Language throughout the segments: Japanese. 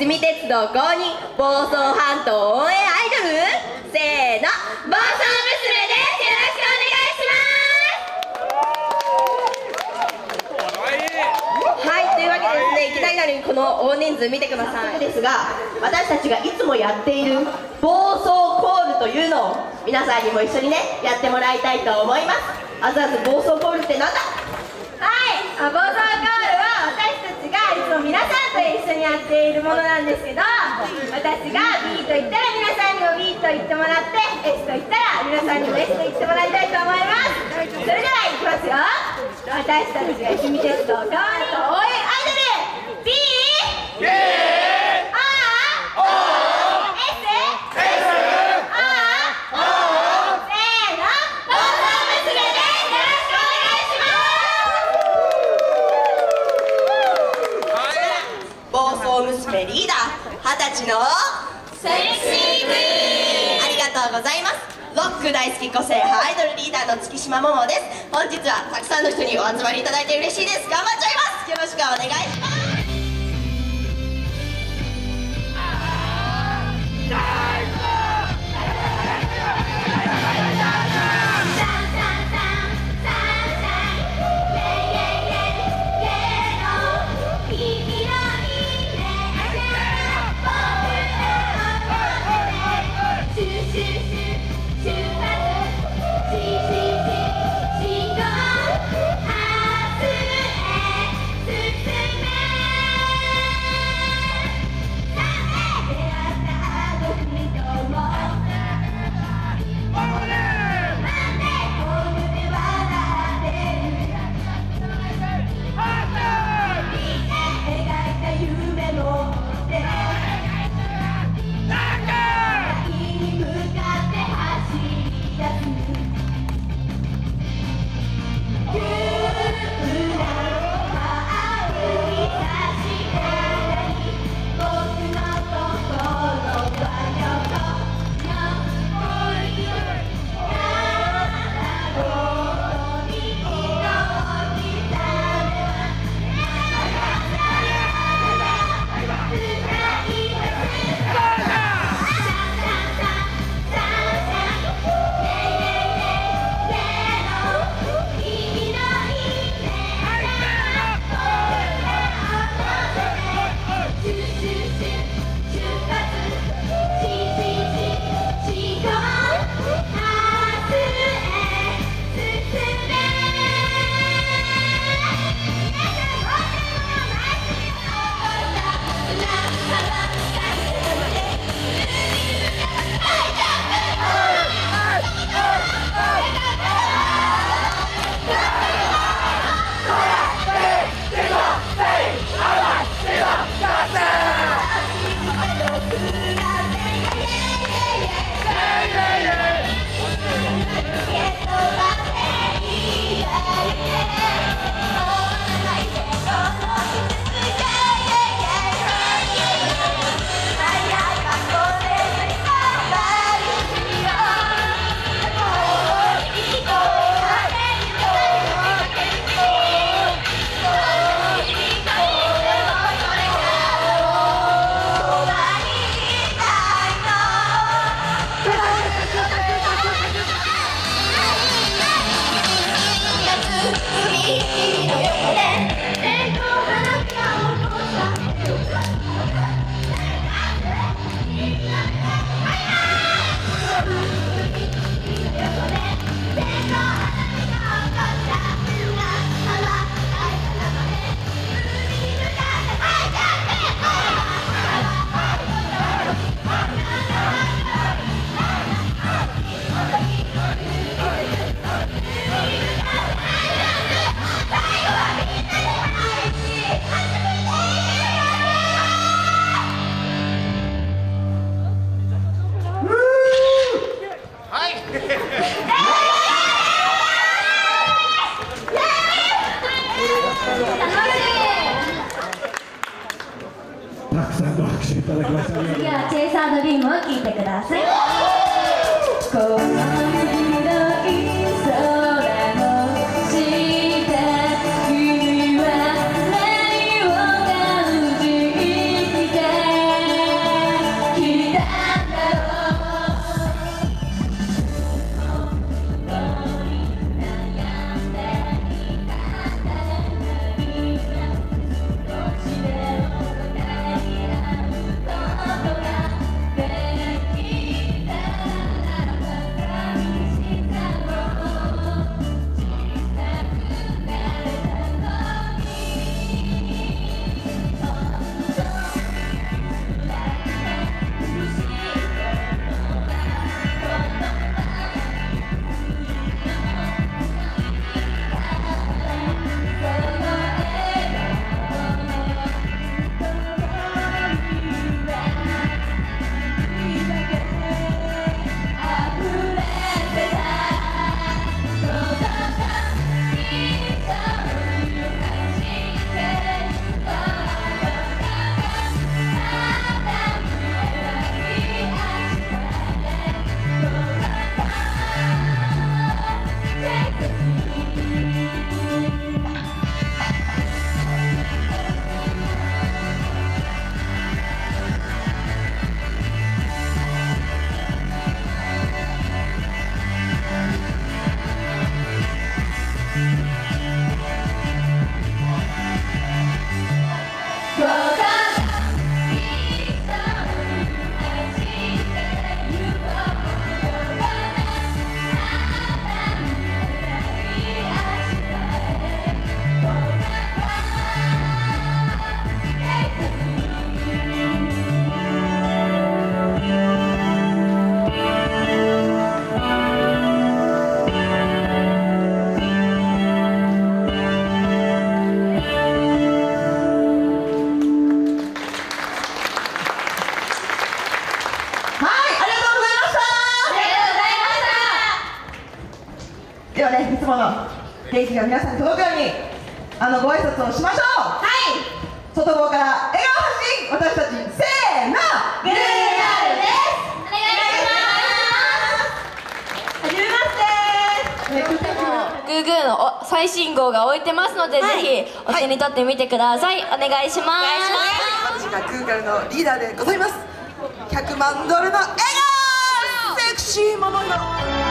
たちがいすみ鉄道公認房総半島応援アイドルせーの、房総娘です。よろしくお願いします。はい、というわけでですね、いきなりなのにこの大人数見てください。ですが、私たちがいつもやっている暴走コールというのを皆さんにも一緒にね、やってもらいたいと思います。あずあず暴走コールってなんだはい、あ暴走ゴールは私たちがいつも皆さんと一緒にやっているものなんですけど私が B と言ったら皆さんにも B と言ってもらって S と言ったら皆さんにも S と言ってもらいたいと思います。それではいきますよ。私たちが君鉄道ガーンと応援アイドル B! イエーイ R S S R O せーの暴走娘ですよろしくお願いします暴走娘リーダー二十歳のセクシークイーンありがとうございますロック大好き個性派アイドルリーダーの月島桃です。本日はたくさんの人にお集まりいただいて嬉しいです。頑張っちゃいます。よろしくお願いします「グーグーの最新号が置いてますので、はい、ぜひお手に取ってみてください、はい、お願いしますールのリーダーでございます100万ドルの笑顔セクシーものの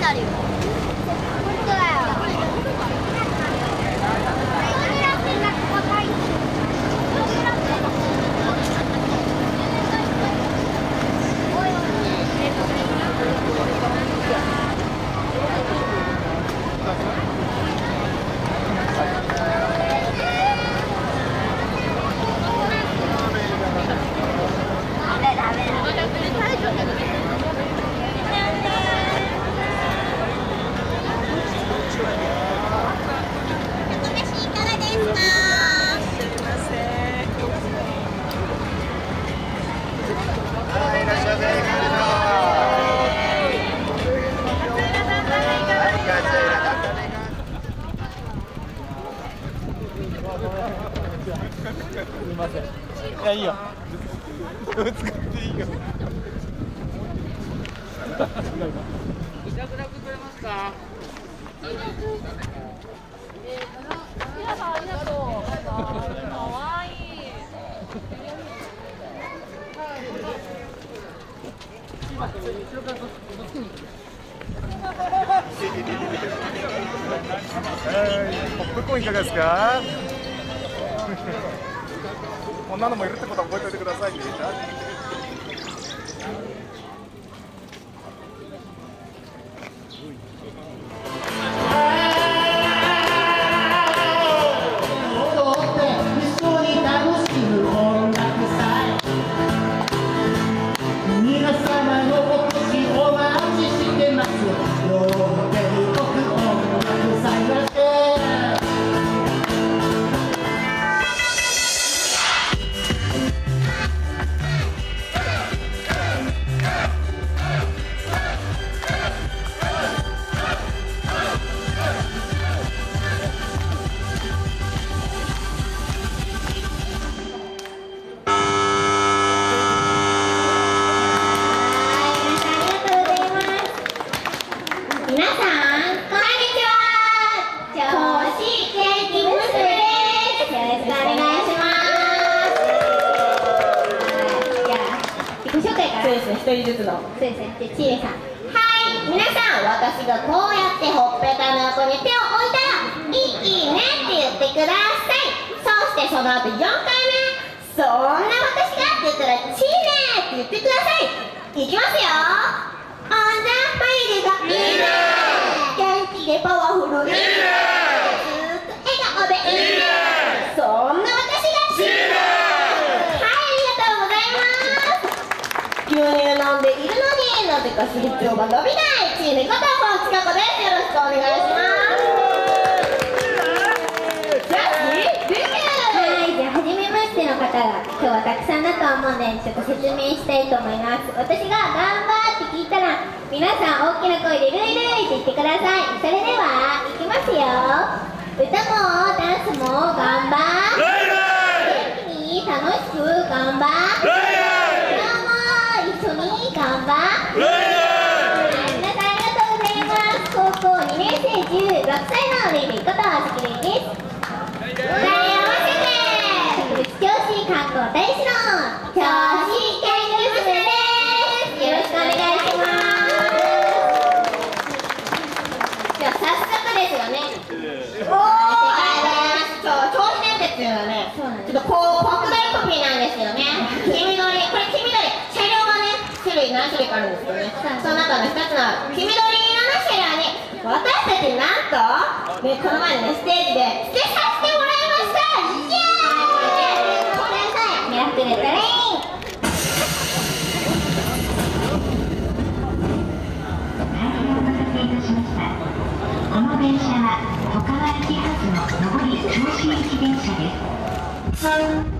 になるよ。人ずつのそうですね。じゃあ、ちえさん。はい、皆さん、私がこうやってほっぺたの横に手を置いたら、いいいいねって言ってください。そしてその後4回目、そんな私がって言ったら、ちいねって言ってください。いきますよ。あんな眉毛がいいね元気でパワフルいいねずーっと笑顔でいいねそんな私がいいねはいありがとうございます牛乳飲んでいるのになぜか身長が伸びないチームこと本ちかこですよろしくお願いしますじゃあ次デビューはいじゃあ初めましての方が今日はたくさんだと思うんでちょっと説明したい。と思います私が頑張って聞いたら皆さん大きな声で「ルイルイ」って言ってくださいそれではいきますよ歌もダンスも頑張元気に楽しく頑張今日も一緒に頑張。皆さんありがとうございます高校2年生16歳のレイレイこと関根です歌い合わせて特別教師観光大使の教師研究室ですよろしくお願いしますじゃあ早速ですよねおーそう銚子電鉄っていうのはねちょっとこう国大コピーなんですけどね黄緑これ黄緑車両がね種類何種類かあるんですけどねその中の一つの黄緑色の車両に私たちなんと、ね、この前のねステージでステさせてもらいましたイエーイこれさえミラクルトレインこの電車は岡川駅発の上り銚子行き電車です。「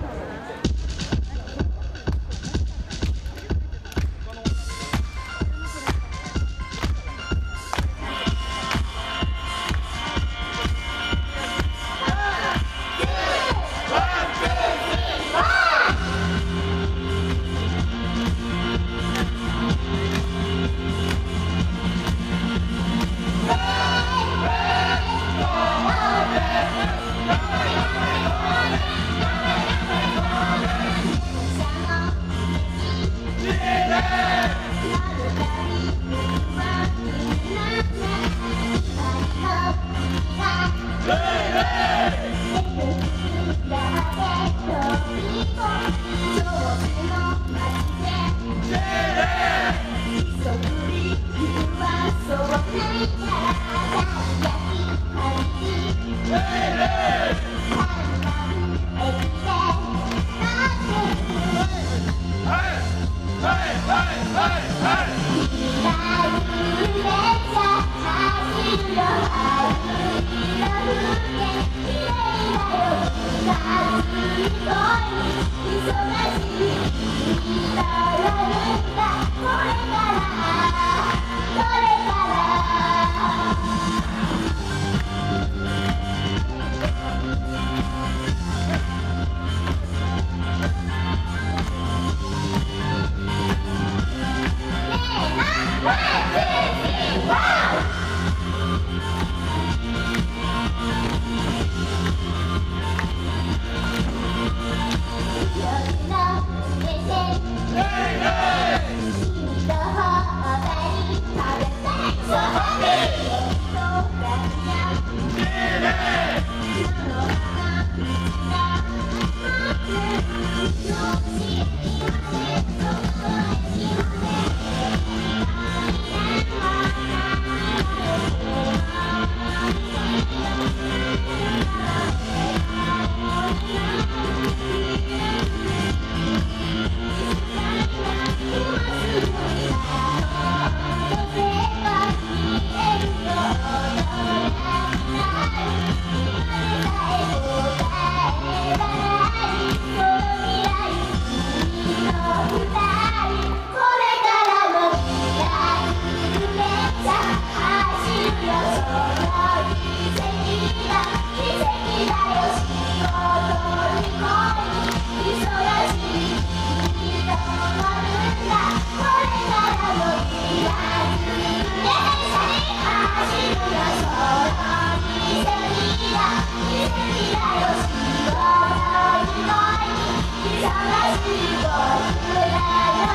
あ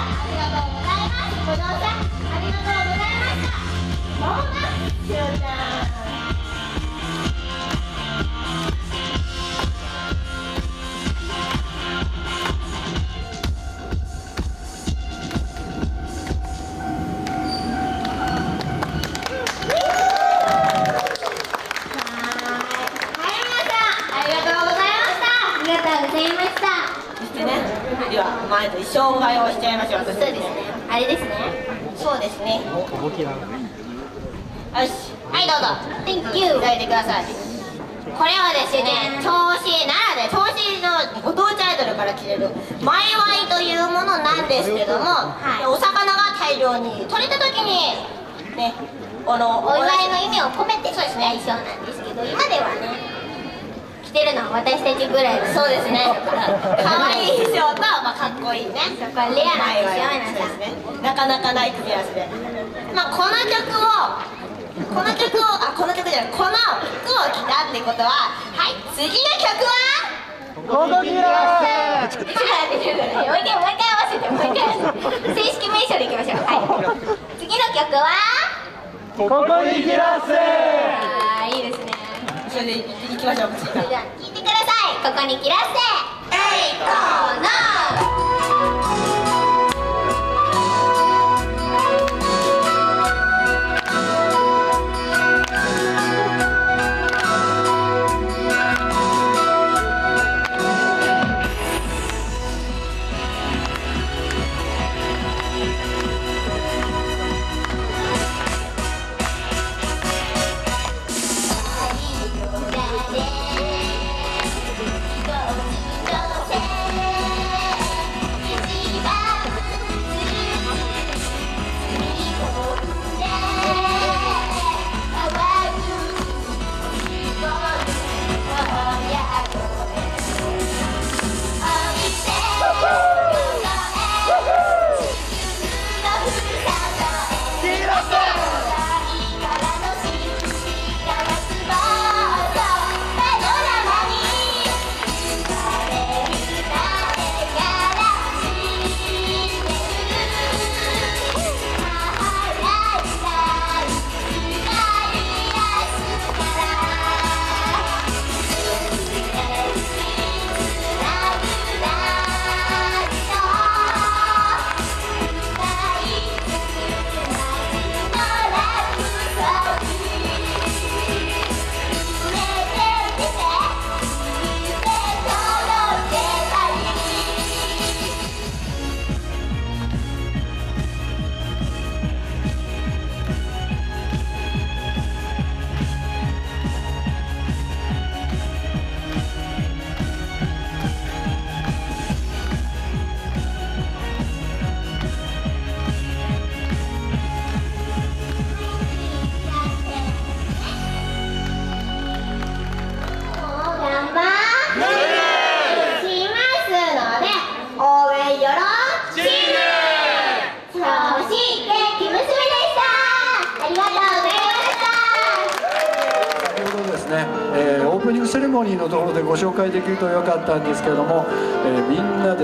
りがとうございました。ず紹介をしちゃいましょう。そうですねあれですね。そうですね。よし。はいどうぞ。Thank you いただいてください。これはですね銚子ならで銚子のご当地アイドルから来てるマイワイというものなんですけども、お魚が大量に取れた時にねこのお祝いの意味を込めて。そうですね衣装なんですけど今ではね着てるのは私たちぐらいのそうですね。可愛い衣装と、まあ、かっこいいね。そこはレアなんですね。なかなかない組み合わせで。まあこの曲をこの曲をあこの曲じゃないこの服を着たってことははい次の曲はココキラもう一回もう一回合わせてもう一回正式名称でいきましょう。はい。次の曲はココにキラーいいですねそれでいきましょう。それでは聞いてください。ここに切らせ。てえいこの「チー。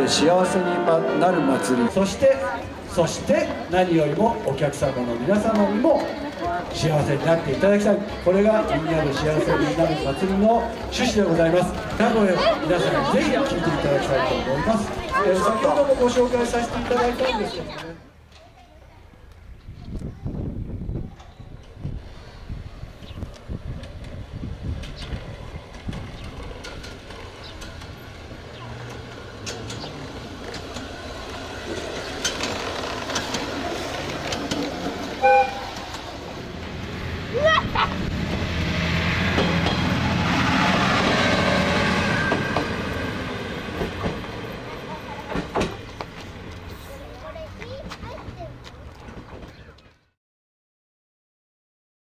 で幸せになる祭り。そしてそして何よりもお客様の皆様にも幸せになっていただきたい。これがみんなで幸せになる祭りの趣旨でございます。なので皆さんにぜひ聴いていただきたいと思います、えー先ほどもご紹介させていただいたんですけどね。